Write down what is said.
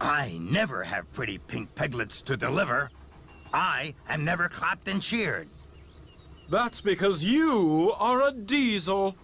I never have pretty pink peglets to deliver. I am never clapped and cheered. That's because you are a diesel.